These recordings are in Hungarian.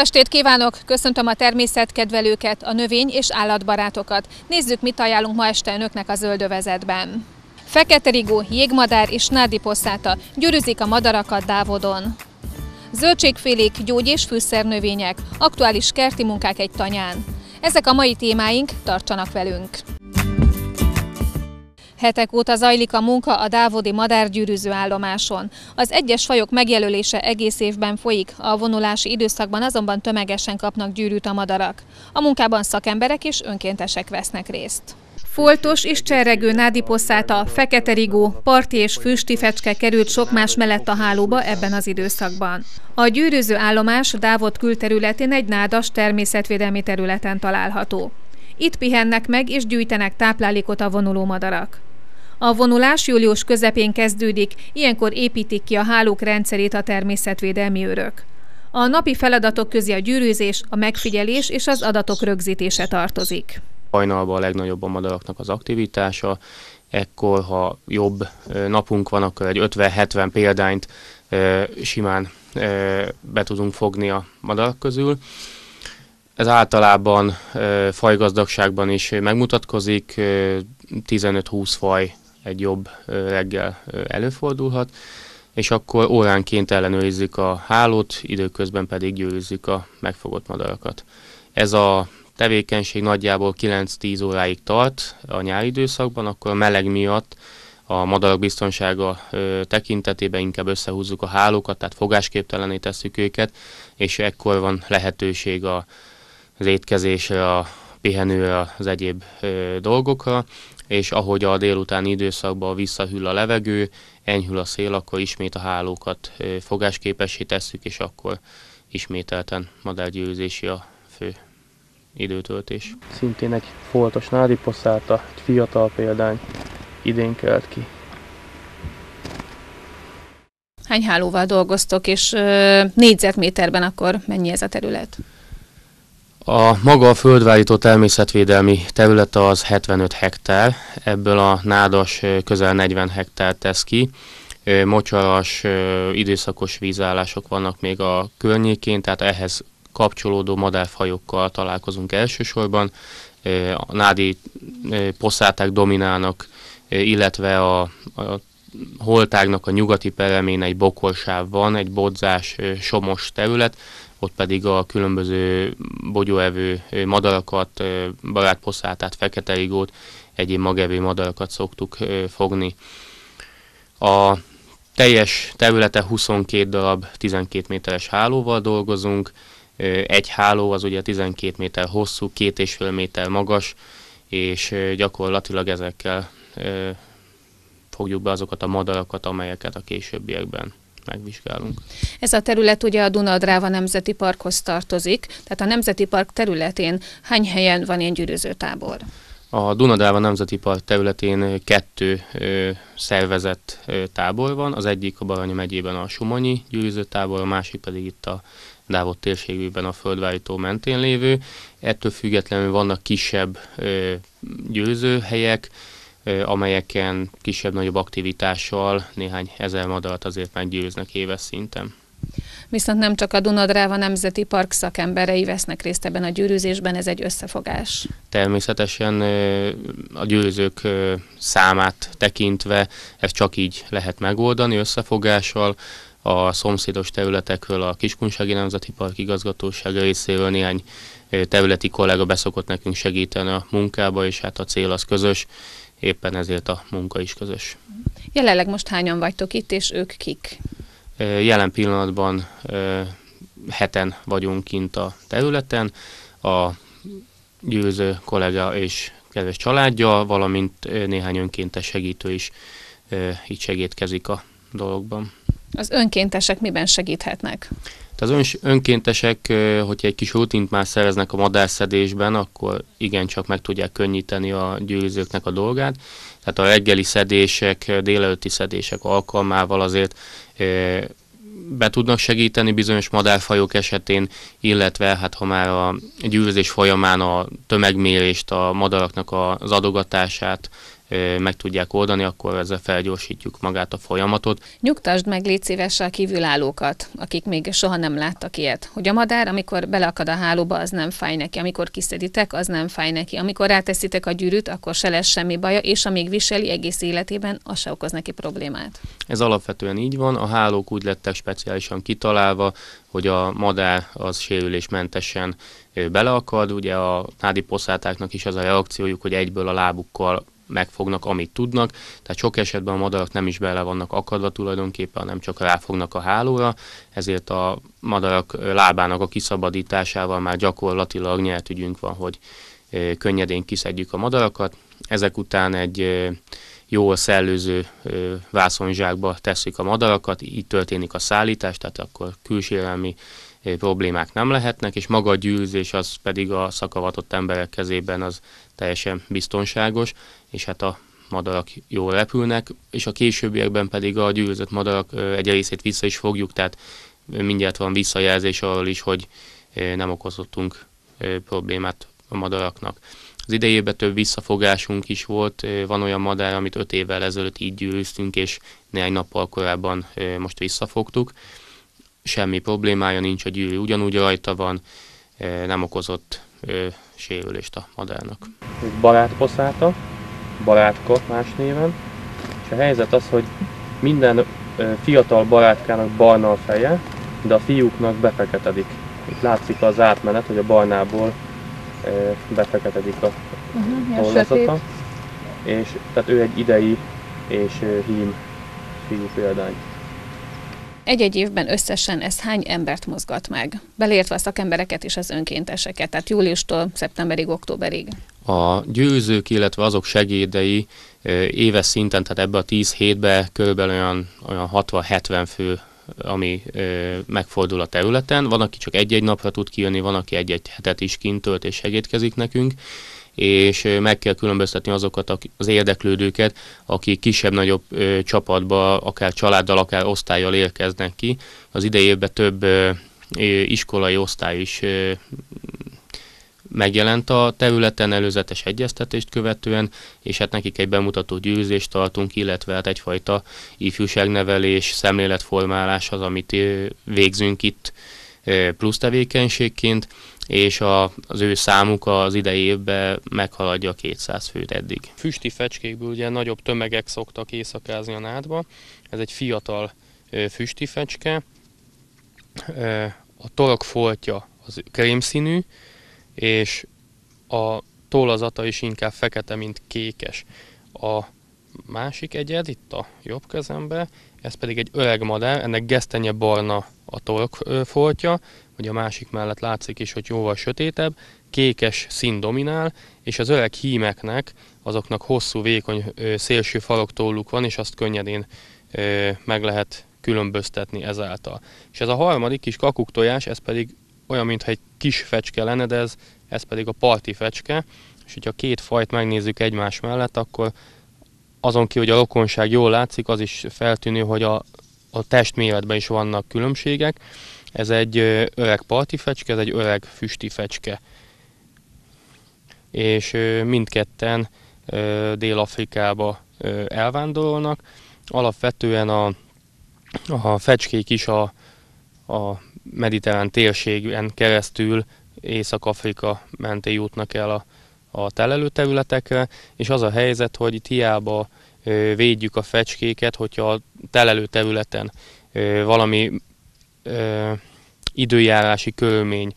Estét kívánok! Köszöntöm a természetkedvelőket, a növény- és állatbarátokat. Nézzük, mit ajánlunk ma este önöknek a zöldövezetben. Fekete rigó, jégmadár és nádi poszáta gyűrűzik a madarakat Dávodon. Zöldségfélék, gyógy- és fűszernövények, aktuális kerti munkák egy tanyán. Ezek a mai témáink, tartsanak velünk! Hetek óta zajlik a munka a Dávodi madárgyűrűző állomáson. Az egyes fajok megjelölése egész évben folyik, a vonulási időszakban azonban tömegesen kapnak gyűrűt a madarak. A munkában szakemberek és önkéntesek vesznek részt. Foltos és cserregő nádiposzáta, fekete rigó, parti és füsti fecske került sok más mellett a hálóba ebben az időszakban. A gyűrűző állomás Dávod külterületén egy nádas természetvédelmi területen található. Itt pihennek meg és gyűjtenek táplálékot a vonuló madarak. A vonulás július közepén kezdődik, ilyenkor építik ki a hálók rendszerét a természetvédelmi őrök. A napi feladatok közé a gyűrűzés, a megfigyelés és az adatok rögzítése tartozik. Hajnalban a legnagyobb a madaraknak az aktivitása, ekkor, ha jobb napunk van, akkor egy 50-70 példányt simán be tudunk fogni a madarak közül. Ez általában fajgazdagságban is megmutatkozik, 15-20 faj egy jobb reggel előfordulhat, és akkor óránként ellenőrizzük a hálót, időközben pedig győzzük a megfogott madarakat. Ez a tevékenység nagyjából 9-10 óráig tart a nyári időszakban, akkor a meleg miatt a madarak biztonsága ö, tekintetében inkább összehúzzuk a hálókat, tehát fogásképtelené tesszük őket, és ekkor van lehetőség a, az étkezésre, a pihenőre, az egyéb ö, dolgokra, és ahogy a délutáni időszakban visszahűl a levegő, enyhül a szél, akkor ismét a hálókat fogásképessé tesszük, és akkor ismételten madárgyőzési a fő időtöltés. Szintén egy foltos nádiposzáta, egy fiatal példány idén kelt ki. Hány hálóval dolgoztok, és négyzetméterben akkor mennyi ez a terület? A maga a földvállító természetvédelmi terület az 75 hektár, ebből a nádas közel 40 hektár tesz ki. Mocsaras időszakos vízállások vannak még a környékén, tehát ehhez kapcsolódó madárfajokkal találkozunk elsősorban. A nádi poszáták dominálnak, illetve a, a holtágnak a nyugati peremén egy bokorsáv van, egy bodzás, somos terület, ott pedig a különböző bogyóevő madarakat, barátposzátát, fekete igót, egyéb magevő madarakat szoktuk fogni. A teljes területe 22 darab 12 méteres hálóval dolgozunk, egy háló az ugye 12 méter hosszú, két és fél méter magas, és gyakorlatilag ezekkel fogjuk be azokat a madarakat, amelyeket a későbbiekben megvizsgálunk. Ez a terület ugye a Dunadráva Nemzeti Parkhoz tartozik, tehát a Nemzeti Park területén hány helyen van ilyen gyűrűzőtábor? A Dunadráva Nemzeti Park területén kettő ö, szervezett ö, tábor van, az egyik a Baranya megyében a Sumonyi gyűrűzőtábor, a másik pedig itt a Dávod térségében a földvállító mentén lévő. Ettől függetlenül vannak kisebb ö, győzőhelyek, amelyeken kisebb-nagyobb aktivitással néhány ezer madarat azért meggyőznek éves szinten. Viszont nem csak a Dunadráva Nemzeti Park szakemberei vesznek részt ebben a gyűrűzésben, ez egy összefogás. Természetesen a győzők számát tekintve ezt csak így lehet megoldani összefogással. A szomszédos területekről a Kiskunsági Nemzeti Park igazgatóság részéről néhány területi kollega beszokott nekünk segíteni a munkába, és hát a cél az közös, éppen ezért a munka is közös. Jelenleg most hányan vagytok itt, és ők kik? Jelen pillanatban heten vagyunk kint a területen, a győző kollega és kedves családja, valamint néhány önkéntes segítő is így segítkezik a dologban. Az önkéntesek miben segíthetnek? Tehát az önkéntesek, hogyha egy kis rutint már szereznek a madárszedésben, akkor igencsak meg tudják könnyíteni a győzőknek a dolgát. Tehát a reggeli szedések, délelőtti szedések alkalmával azért be tudnak segíteni bizonyos madárfajok esetén, illetve hát ha már a gyűrűzés folyamán a tömegmérést, a madaraknak az adogatását meg tudják oldani, akkor ezzel felgyorsítjuk magát a folyamatot. Nyugtasd meg légy szíves a kívülállókat, akik még soha nem láttak ilyet, hogy a madár, amikor beleakad a hálóba, az nem fáj neki, amikor kiszeditek, az nem fáj neki, amikor ráteszitek a gyűrűt, akkor se lesz semmi baja, és amíg viseli egész életében, az se okoz neki problémát. Ez alapvetően így van, a hálók úgy lettek speciálisan kitalálva, hogy a madár az sérülésmentesen beleakad, ugye a nádi poszátáknak is az a reakciójuk, hogy egyből a lábukkal megfognak, amit tudnak, tehát sok esetben a madarak nem is bele vannak akadva tulajdonképpen, hanem csak ráfognak a hálóra, ezért a madarak lábának a kiszabadításával már gyakorlatilag nyert ügyünk van, hogy könnyedén kiszedjük a madarakat. Ezek után egy jól szellőző vászonzsákba tesszük a madarakat, így történik a szállítás, tehát akkor külsérelmi problémák nem lehetnek, és maga a gyűlzés az pedig a szakavatott emberek kezében az teljesen biztonságos, és hát a madarak jól repülnek, és a későbbiekben pedig a gyűlözött madarak egy részét vissza is fogjuk, tehát mindjárt van visszajelzés arról is, hogy nem okozottunk problémát a madaraknak. Az idejében több visszafogásunk is volt, van olyan madár, amit öt évvel ezelőtt így gyűlöztünk, és néhány nappal korábban most visszafogtuk. Semmi problémája nincs, a gyűrű ugyanúgy rajta van, nem okozott sérülést a madárnak. Barátposzáta, barátka más néven, és a helyzet az, hogy minden fiatal barátkának barna a feje, de a fiúknak befeketedik. Itt látszik az átmenet, hogy a barnából befeketedik a uh-huh, tollazata. És tehát ő egy idei és hím fiú példány. Egy-egy évben összesen ez hány embert mozgat meg? Belértve a szakembereket és az önkénteseket, tehát júliustól szeptemberig, októberig. A győzők, illetve azok segédei éves szinten, tehát ebbe a 10 hétbe körülbelül olyan, olyan 60-70 fő ami ö, megfordul a területen. Van, aki csak egy-egy napra tud kijönni, van, aki egy-egy hetet is kint tölt és segítkezik nekünk és meg kell különböztetni azokat az érdeklődőket, akik kisebb-nagyobb csapatba, akár családdal, akár osztályjal érkeznek ki. Az idejében több iskolai osztály is megjelent a területen előzetes egyeztetést követően, és hát nekik egy bemutató győzést tartunk, illetve hát egyfajta ifjúságnevelés, szemléletformálás az, amit végzünk itt plusz tevékenységként, és a, az ő számuk az idei évben meghaladja a 200 főt eddig. Füsti fecskékből ugye nagyobb tömegek szoktak éjszakázni a nádba. Ez egy fiatal füsti fecske. A torok foltja az krémszínű, és a tollazata is inkább fekete, mint kékes. A másik egyed, itt a jobb kezembe, ez pedig egy öreg madár, ennek gesztenye barna a tork foltja, hogy a másik mellett látszik is, hogy jóval sötétebb, kékes szín dominál, és az öreg hímeknek, azoknak hosszú, vékony szélső tolluk van, és azt könnyedén meg lehet különböztetni ezáltal. És ez a harmadik kis kakuktojás, ez pedig olyan, mintha egy kis fecske lenne, de ez, ez pedig a parti fecske, és hogyha két fajt megnézzük egymás mellett, akkor azon ki, hogy a rokonság jól látszik, az is feltűnő, hogy a, a testméretben is vannak különbségek. Ez egy öreg parti fecske, ez egy öreg füsti fecske. És mindketten Dél-Afrikába elvándorolnak. Alapvetően a, a fecskék is a, a mediterrán térségen keresztül Észak-Afrika mentén jutnak el a, a telelőterületekre, és az a helyzet, hogy itt hiába védjük a fecskéket, hogyha a telelőterületen ö, valami időjárási körülmény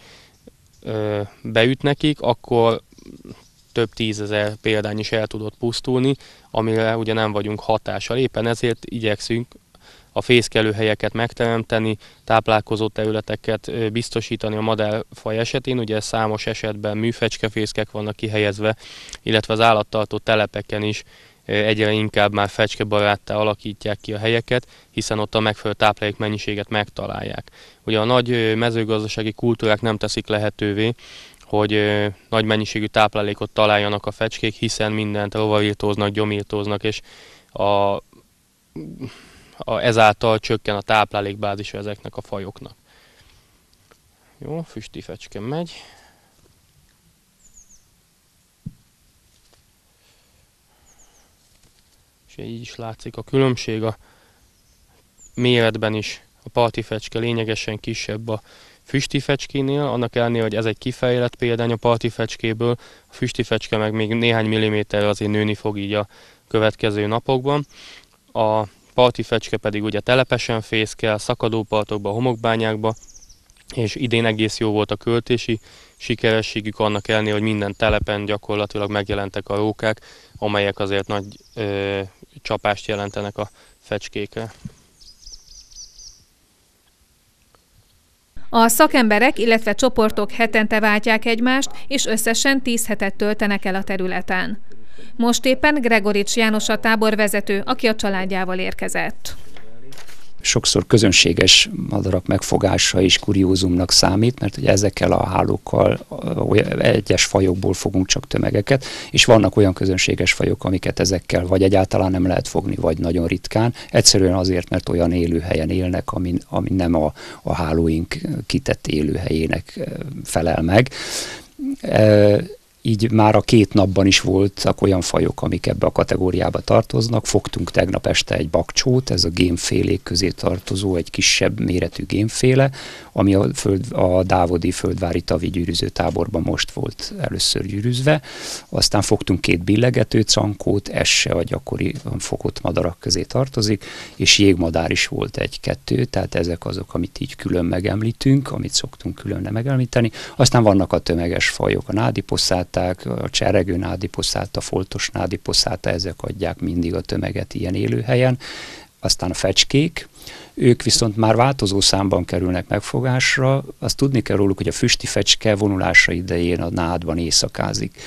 beüt nekik, akkor több tízezer példány is el tudott pusztulni, amire ugye nem vagyunk hatással. Éppen ezért igyekszünk a fészkelőhelyeket megteremteni, táplálkozó területeket biztosítani a madárfaj esetén. Ugye számos esetben műfecskefészkek vannak kihelyezve, illetve az állattartó telepeken is egyre inkább már fecskebaráttá alakítják ki a helyeket, hiszen ott a megfelelő táplálék mennyiséget megtalálják. Ugye a nagy mezőgazdasági kultúrák nem teszik lehetővé, hogy nagy mennyiségű táplálékot találjanak a fecskék, hiszen mindent rovarírtóznak, gyomírtóznak, és a a, ezáltal csökken a táplálékbázisa ezeknek a fajoknak. Jó, füsti fecske megy. És így is látszik a különbség a méretben is. A parti fecske lényegesen kisebb a füsti fecskénél, annak ellenére, hogy ez egy kifejlett példány a parti fecskéből, a füsti fecske meg még néhány milliméter azért nőni fog így a következő napokban. A parti fecske pedig ugye telepesen fészkel, szakadópartokba, homokbányákba, és idén egész jó volt a költési sikerességük annak ellenére, hogy minden telepen gyakorlatilag megjelentek a rókák, amelyek azért nagy ö, csapást jelentenek a fecskékre. A szakemberek, illetve csoportok hetente váltják egymást, és összesen 10 hetet töltenek el a területen. Most éppen Gregorics János a táborvezető, aki a családjával érkezett sokszor közönséges madarak megfogása is kuriózumnak számít, mert ugye ezekkel a hálókkal egyes fajokból fogunk csak tömegeket, és vannak olyan közönséges fajok, amiket ezekkel vagy egyáltalán nem lehet fogni, vagy nagyon ritkán. Egyszerűen azért, mert olyan élőhelyen élnek, ami, ami nem a, a hálóink kitett élőhelyének felel meg így már a két napban is voltak olyan fajok, amik ebbe a kategóriába tartoznak. Fogtunk tegnap este egy bakcsót, ez a gémfélék közé tartozó, egy kisebb méretű gémféle, ami a, föld, a Dávodi földvári tavi gyűrűző táborban most volt először gyűrűzve. Aztán fogtunk két billegető cankót, ez a gyakori fogott madarak közé tartozik, és jégmadár is volt egy-kettő, tehát ezek azok, amit így külön megemlítünk, amit szoktunk külön megemlíteni. Aztán vannak a tömeges fajok, a nádiposzáták, a cseregő nádiposzáta, foltos nádiposzáta, ezek adják mindig a tömeget ilyen élőhelyen. Aztán a fecskék, ők viszont már változó számban kerülnek megfogásra. Azt tudni kell róluk, hogy a füsti fecske vonulása idején a nádban éjszakázik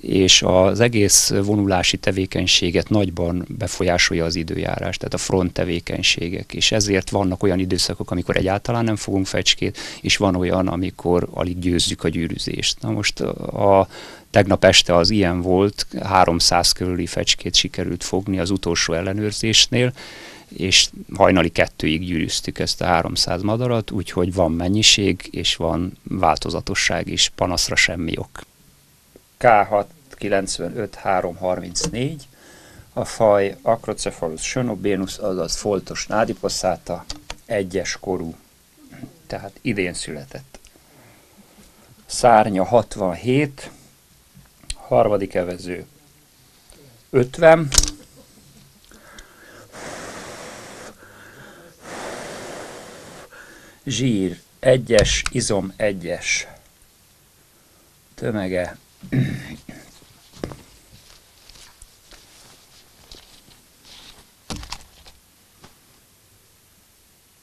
és az egész vonulási tevékenységet nagyban befolyásolja az időjárás, tehát a front tevékenységek, és ezért vannak olyan időszakok, amikor egyáltalán nem fogunk fecskét, és van olyan, amikor alig győzzük a gyűrűzést. Na most a Tegnap este az ilyen volt, 300 körüli fecskét sikerült fogni az utolsó ellenőrzésnél, és hajnali kettőig gyűrűztük ezt a 300 madarat, úgyhogy van mennyiség, és van változatosság is, panaszra semmi ok. K6 95 334, a faj Acrocephalus sonobénus, azaz foltos nádiposzáta, egyes korú, tehát idén született. Szárnya 67, harmadik evező 50, zsír egyes, izom egyes, tömege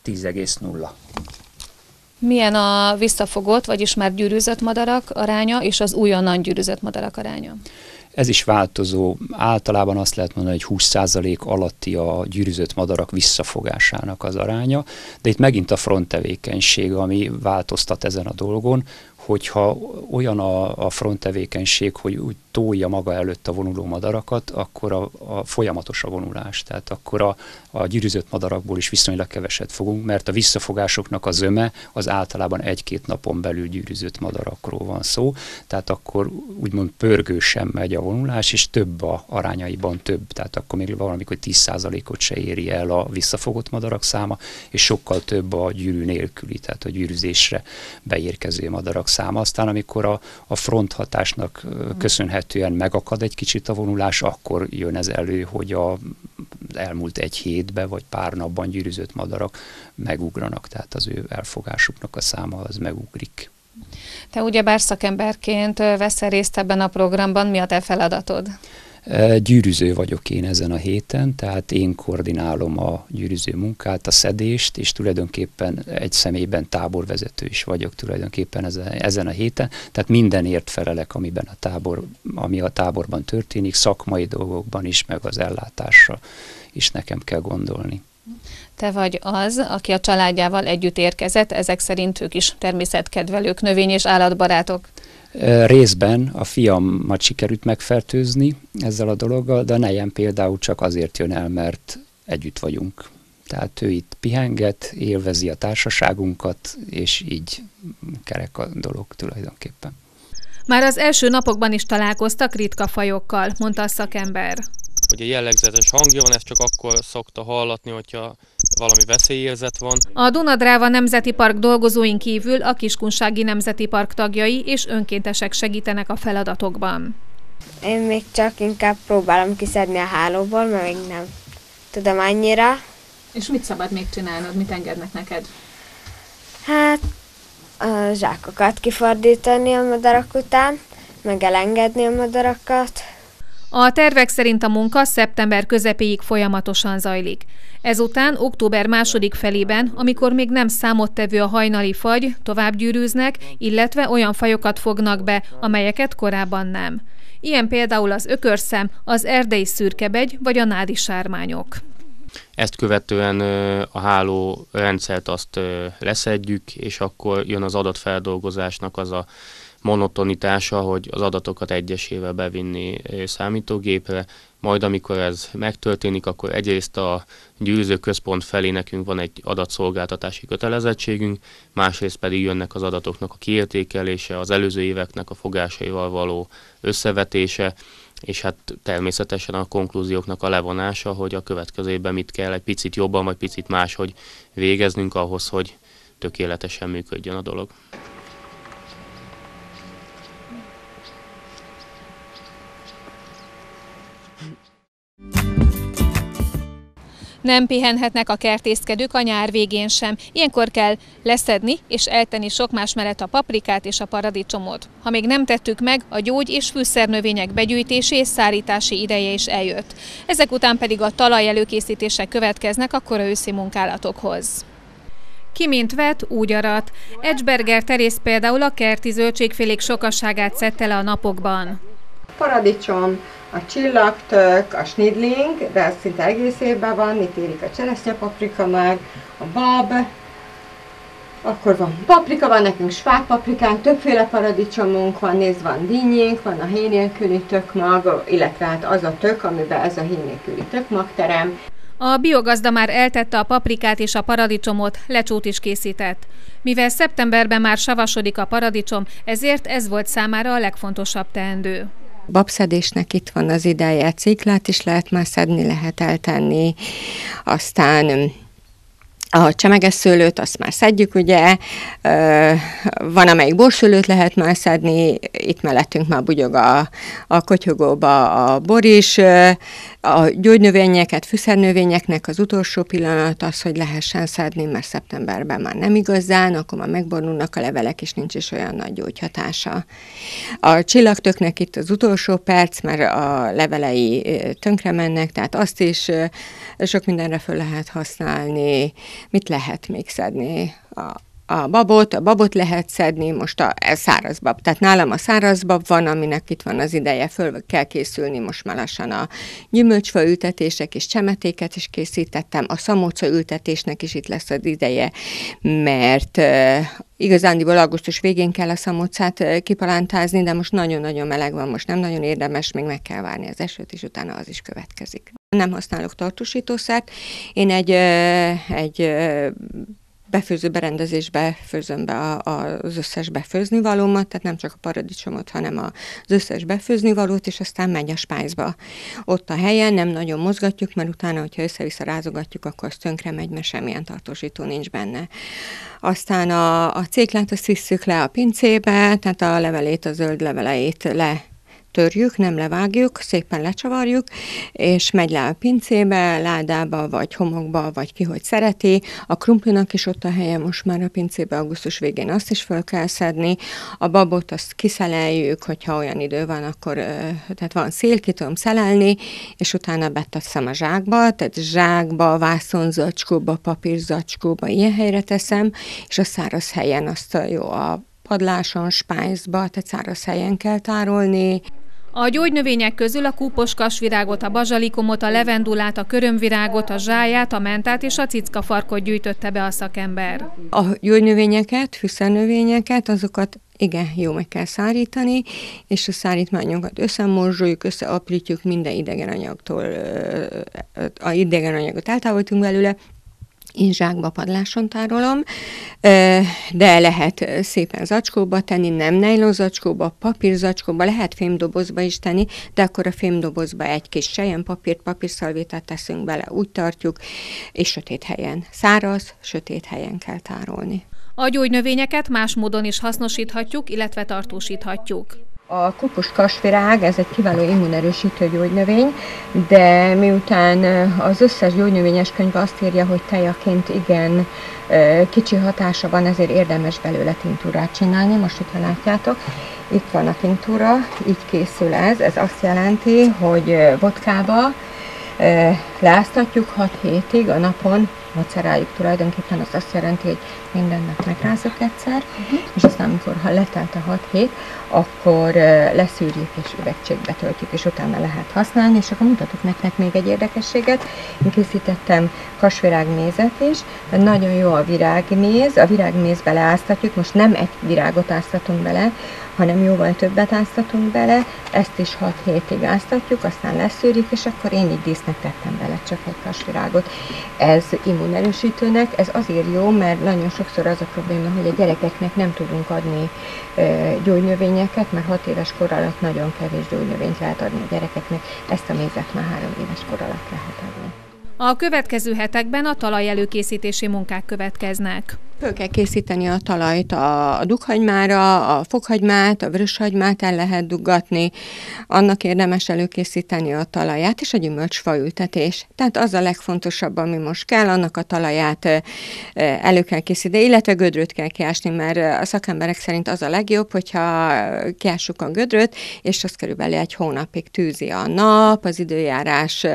10,0. Milyen a visszafogott, vagyis már gyűrűzött madarak aránya, és az újonnan gyűrűzött madarak aránya? Ez is változó. Általában azt lehet mondani, hogy 20% alatti a gyűrűzött madarak visszafogásának az aránya, de itt megint a front tevékenység, ami változtat ezen a dolgon, hogyha olyan a, a front tevékenység, hogy úgy tolja maga előtt a vonuló madarakat, akkor a, a folyamatos a vonulás. Tehát akkor a, a gyűrűzött madarakból is viszonylag keveset fogunk, mert a visszafogásoknak a zöme az általában egy-két napon belül gyűrűzött madarakról van szó, tehát akkor úgymond pörgősen megy a vonulás, és több a arányaiban több, tehát akkor még valamikor 10%-ot se éri el a visszafogott madarak száma, és sokkal több a gyűrű nélküli, tehát a gyűrűzésre beérkező madarak száma. Aztán amikor a, a front hatásnak köszönhetően megakad egy kicsit a vonulás, akkor jön ez elő, hogy a elmúlt egy hétbe vagy pár napban gyűrűzött madarak megugranak, tehát az ő elfogásuknak a száma az megugrik. Te ugyebár szakemberként veszel részt ebben a programban, mi a te feladatod? Gyűrűző vagyok én ezen a héten, tehát én koordinálom a gyűrűző munkát, a szedést, és tulajdonképpen egy személyben táborvezető is vagyok tulajdonképpen ezen a héten, tehát mindenért felelek, amiben a tábor, ami a táborban történik, szakmai dolgokban is, meg az ellátásra is nekem kell gondolni. Te vagy az, aki a családjával együtt érkezett, ezek szerint ők is természetkedvelők, növény- és állatbarátok. Részben a fiamat sikerült megfertőzni ezzel a dologgal, de a nejem például csak azért jön el, mert együtt vagyunk. Tehát ő itt pihenget, élvezi a társaságunkat, és így kerek a dolog tulajdonképpen. Már az első napokban is találkoztak ritka fajokkal, mondta a szakember. Ugye jellegzetes hangja van, ezt csak akkor szokta hallatni, hogyha valami veszélyérzet van. A Dunadráva Nemzeti Park dolgozóin kívül a Kiskunsági Nemzeti Park tagjai és önkéntesek segítenek a feladatokban. Én még csak inkább próbálom kiszedni a hálóból, mert még nem tudom annyira. És mit szabad még csinálnod, mit engednek neked? Hát a zsákokat kifordítani a madarak után, meg elengedni a madarakat. A tervek szerint a munka szeptember közepéig folyamatosan zajlik. Ezután október második felében, amikor még nem számottevő a hajnali fagy, tovább gyűrűznek, illetve olyan fajokat fognak be, amelyeket korábban nem. Ilyen például az ökörszem, az erdei szürkebegy vagy a nádi sármányok. Ezt követően a háló rendszert azt leszedjük, és akkor jön az adatfeldolgozásnak az a monotonitása, hogy az adatokat egyesével bevinni számítógépre, majd amikor ez megtörténik, akkor egyrészt a gyűrűző központ felé nekünk van egy adatszolgáltatási kötelezettségünk, másrészt pedig jönnek az adatoknak a kiértékelése, az előző éveknek a fogásaival való összevetése, és hát természetesen a konklúzióknak a levonása, hogy a következő évben mit kell egy picit jobban, vagy picit máshogy végeznünk ahhoz, hogy tökéletesen működjön a dolog. Nem pihenhetnek a kertészkedők a nyár végén sem. Ilyenkor kell leszedni és eltenni sok más mellett a paprikát és a paradicsomot. Ha még nem tettük meg, a gyógy- és fűszernövények begyűjtési és szárítási ideje is eljött. Ezek után pedig a talaj előkészítések következnek a kora őszi munkálatokhoz. Ki mint vet, úgy arat. Edgeberger Terész például a kerti zöldségfélék sokasságát szedte le a napokban. Paradicsom, a csillagtök, a snidling, de ez szinte egész évben van, itt érik a cseresznyepaprika meg, a bab, akkor van paprika, van nekünk paprikánk, többféle paradicsomunk van, nézd, van dinnyénk, van a héj nélküli tökmag, illetve hát az a tök, amiben ez a héj nélküli tökmag terem. A biogazda már eltette a paprikát és a paradicsomot, lecsót is készített. Mivel szeptemberben már savasodik a paradicsom, ezért ez volt számára a legfontosabb teendő babszedésnek itt van az ideje, ciklát is lehet már szedni, lehet eltenni, aztán a csemeges szőlőt, azt már szedjük, ugye, van, amelyik borszőlőt lehet már szedni, itt mellettünk már bugyog a, a kotyogóba a bor is, a gyógynövényeket, fűszernövényeknek az utolsó pillanat az, hogy lehessen szedni, mert szeptemberben már nem igazán, akkor már megborulnak a levelek, és nincs is olyan nagy gyógyhatása. A csillagtöknek itt az utolsó perc, mert a levelei tönkre mennek, tehát azt is sok mindenre föl lehet használni, mit lehet még szedni a, a babot, a babot lehet szedni, most a, száraz bab. Tehát nálam a száraz bab van, aminek itt van az ideje, föl kell készülni most már lassan a gyümölcsfa ültetések és csemetéket is készítettem, a szamóca ültetésnek is itt lesz az ideje, mert uh, igazándiból augusztus végén kell a szamócát uh, kipalántázni, de most nagyon-nagyon meleg van, most nem nagyon érdemes, még meg kell várni az esőt, és utána az is következik. Nem használok tartósítószert. Én egy, egy befőző berendezésbe főzöm be a, a, az összes befőzni valómat, tehát nem csak a paradicsomot, hanem az összes befőzni valót, és aztán megy a spájzba. Ott a helyen nem nagyon mozgatjuk, mert utána, hogyha össze-vissza rázogatjuk, akkor az tönkre megy, mert semmilyen tartósító nincs benne. Aztán a, a céklát azt visszük le a pincébe, tehát a levelét, a zöld leveleit le törjük, nem levágjuk, szépen lecsavarjuk, és megy le a pincébe, ládába, vagy homokba, vagy ki hogy szereti. A krumplinak is ott a helye most már a pincébe, augusztus végén azt is fel kell szedni. A babot azt kiszeleljük, hogyha olyan idő van, akkor tehát van szél, ki tudom szelelni, és utána beteszem a zsákba, tehát zsákba, vászonzacskóba, papírzacskóba, ilyen helyre teszem, és a száraz helyen azt jó a padláson, spájzba, tehát száraz helyen kell tárolni. A gyógynövények közül a kúpos kasvirágot, a bazsalikomot, a levendulát, a körömvirágot, a zsáját, a mentát és a cickafarkot gyűjtötte be a szakember. A gyógynövényeket, fűszernövényeket, azokat igen, jó meg kell szárítani, és a szárítmányokat összemorzsoljuk, összeaprítjuk minden idegen anyagtól, a idegen anyagot eltávolítunk belőle, én zsákba padláson tárolom, de lehet szépen zacskóba tenni, nem nejlon zacskóba, papír zacskóba, lehet fémdobozba is tenni, de akkor a fémdobozba egy kis sejen papírt, papírszalvétát teszünk bele, úgy tartjuk, és sötét helyen. Száraz, sötét helyen kell tárolni. A gyógynövényeket más módon is hasznosíthatjuk, illetve tartósíthatjuk. A kupus kasvirág, ez egy kiváló immunerősítő gyógynövény, de miután az összes gyógynövényes könyv azt írja, hogy tejaként igen kicsi hatása van, ezért érdemes belőle tintúrát csinálni. Most, hogyha látjátok, itt van a tintúra, így készül ez. Ez azt jelenti, hogy vodkába leáztatjuk 6 hétig a napon maceráljuk tulajdonképpen, az azt jelenti, hogy minden nap megrázok egyszer, uh-huh. és aztán amikor ha letelt a 6 hét, akkor leszűrjük és üvegcsékbe töltjük, és utána lehet használni, és akkor mutatok nektek még egy érdekességet. Én készítettem kasvirágmézet is, nagyon jó a virágméz, a virágmézbe leáztatjuk, most nem egy virágot áztatunk bele, hanem jóval többet áztatunk bele, ezt is 6 hétig áztatjuk, aztán leszűrjük, és akkor én így dísznek tettem bele csak egy kasvirágot. Ez immunerősítőnek, ez azért jó, mert nagyon sokszor az a probléma, hogy a gyerekeknek nem tudunk adni gyógynövényeket, mert 6 éves kor alatt nagyon kevés gyógynövényt lehet adni a gyerekeknek, ezt a mézet már 3 éves kor alatt lehet adni. A következő hetekben a talaj előkészítési munkák következnek. Föl kell készíteni a talajt a dughagymára, a fokhagymát, a vöröshagymát el lehet duggatni, annak érdemes előkészíteni a talaját, és a gyümölcsfa ültetés. Tehát az a legfontosabb, ami most kell, annak a talaját elő kell készíteni, illetve gödröt kell kiásni, mert a szakemberek szerint az a legjobb, hogyha kiássuk a gödröt, és az körülbelül egy hónapig tűzi a nap, az időjárás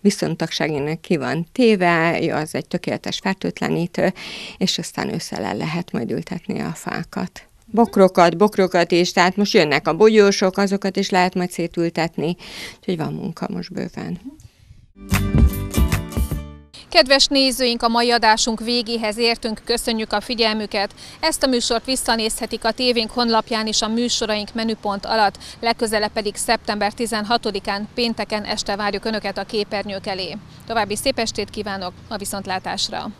viszontagságének ki van téve, az egy tökéletes fertőtlenítő, és aztán ősszel el lehet majd ültetni a fákat. Bokrokat, bokrokat is, tehát most jönnek a bogyósok, azokat is lehet majd szétültetni, úgyhogy van munka most bőven. Kedves nézőink, a mai adásunk végéhez értünk, köszönjük a figyelmüket. Ezt a műsort visszanézhetik a tévénk honlapján is a műsoraink menüpont alatt, legközelebb pedig szeptember 16-án pénteken este várjuk Önöket a képernyők elé. További szép estét kívánok a viszontlátásra!